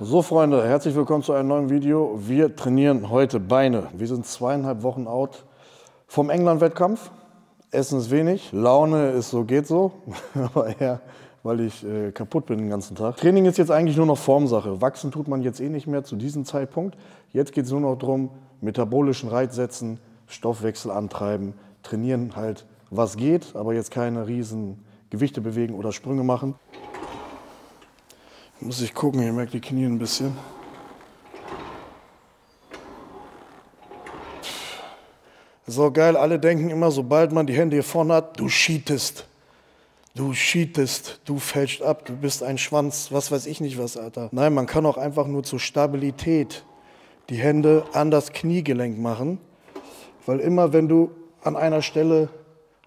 So Freunde, herzlich willkommen zu einem neuen Video. Wir trainieren heute Beine. Wir sind zweieinhalb Wochen out vom England-Wettkampf. Essen ist wenig, Laune ist so, geht so, aber eher, weil ich äh, kaputt bin den ganzen Tag. Training ist jetzt eigentlich nur noch Formsache. Wachsen tut man jetzt eh nicht mehr zu diesem Zeitpunkt. Jetzt geht es nur noch darum, metabolischen Reiz setzen, Stoffwechsel antreiben, trainieren halt, was geht, aber jetzt keine riesen Gewichte bewegen oder Sprünge machen. Muss ich gucken, hier merkt die Knie ein bisschen. So geil, alle denken immer, sobald man die Hände hier vorne hat, du cheatest. Du cheatest, du fälscht ab, du bist ein Schwanz, was weiß ich nicht was, Alter. Nein, man kann auch einfach nur zur Stabilität die Hände an das Kniegelenk machen, weil immer wenn du an einer Stelle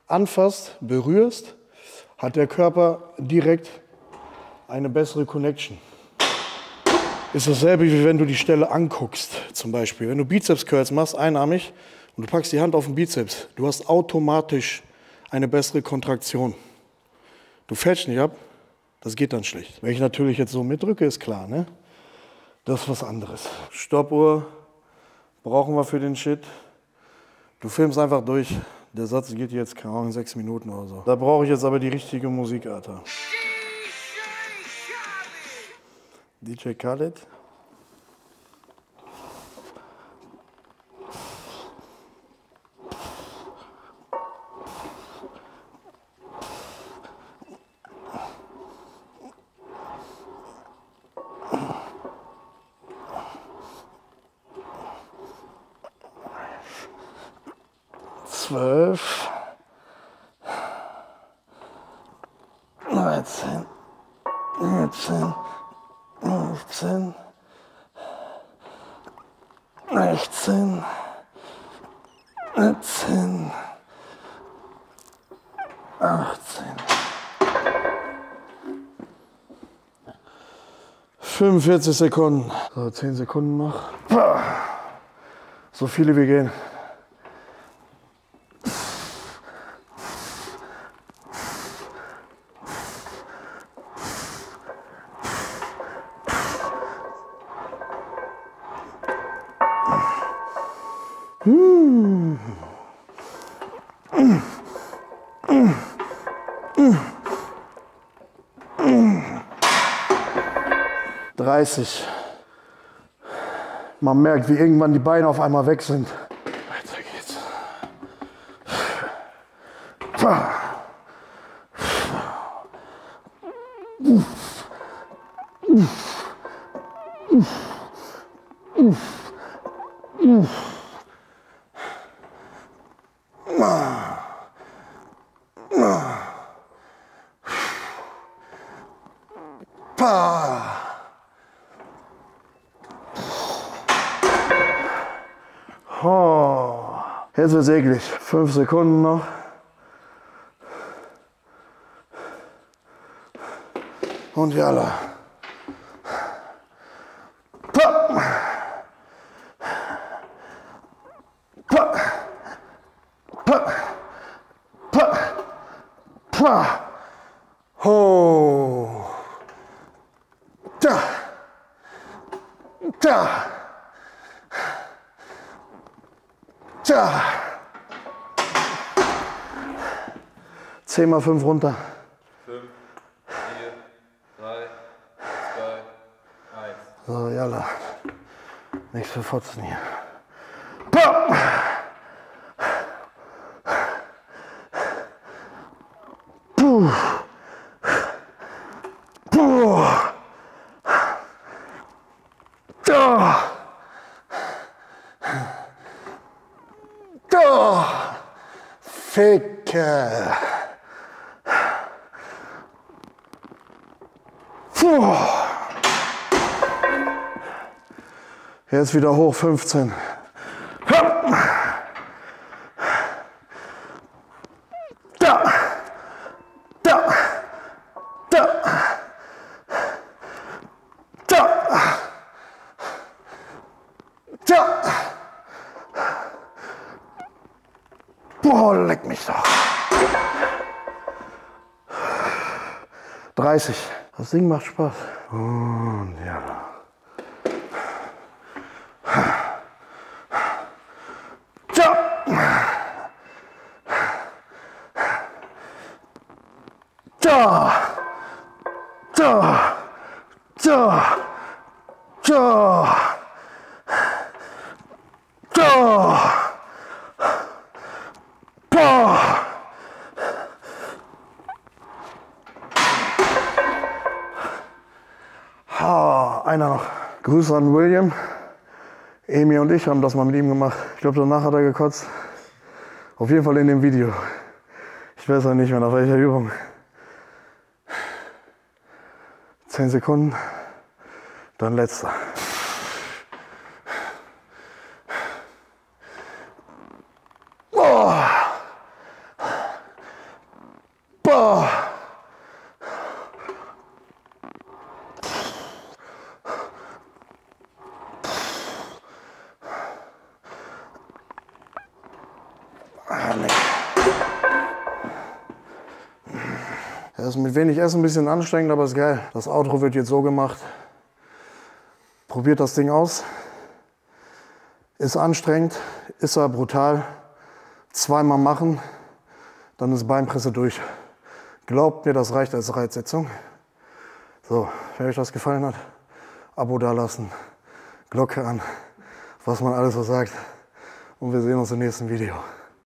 anfasst, berührst, hat der Körper direkt eine bessere Connection. Ist dasselbe, wie wenn du die Stelle anguckst, zum Beispiel. Wenn du Bizeps-Curls machst, einarmig, und du packst die Hand auf den Bizeps, du hast automatisch eine bessere Kontraktion. Du fällst nicht ab, das geht dann schlecht. Wenn ich natürlich jetzt so mitdrücke, ist klar, ne? Das ist was anderes. Stoppuhr brauchen wir für den Shit. Du filmst einfach durch. Der Satz geht jetzt, keine Ahnung, sechs Minuten oder so. Da brauche ich jetzt aber die richtige Musik, Alter. DJ Khaled. Zwölf. Dreizehn. Vierzehn. 15, 16, 17, 18. 45 Sekunden. So, 10 Sekunden noch. So viele wie gehen. 30. Man merkt, wie irgendwann die Beine auf einmal weg sind. Weiter geht's. Uff. Uff. Uff. Oh. Jetzt wird's eklig. Fünf Sekunden noch. Und jalla. Pa. Pa. Pa. Pa. Pa. Ho. Da. Da. Da. 10 mal 5 runter. 5, 4, 3, 2, 1. So, jalla. Nichts für Fotzen hier. Pah! Da. Ficke. Puh. Jetzt wieder hoch, 15. Hopp. Da. Da. Da. Da. Da. Oh, leck mich doch. 30. Das Ding macht Spaß. Und ja. Ciao. Ciao. Ciao. Ciao. Einer noch. Grüße an William. Amy und ich haben das mal mit ihm gemacht. Ich glaube, danach hat er gekotzt. Auf jeden Fall in dem Video. Ich weiß auch nicht mehr nach welcher Übung. Zehn Sekunden, dann letzter. Das ist mit wenig Essen ein bisschen anstrengend, aber ist geil. Das Outro wird jetzt so gemacht. Probiert das Ding aus. Ist anstrengend, ist aber brutal. Zweimal machen, dann ist Beinpresse durch. Glaubt mir, das reicht als Reizsetzung. So, wenn euch das gefallen hat, Abo dalassen, Glocke an, was man alles so sagt. Und wir sehen uns im nächsten Video.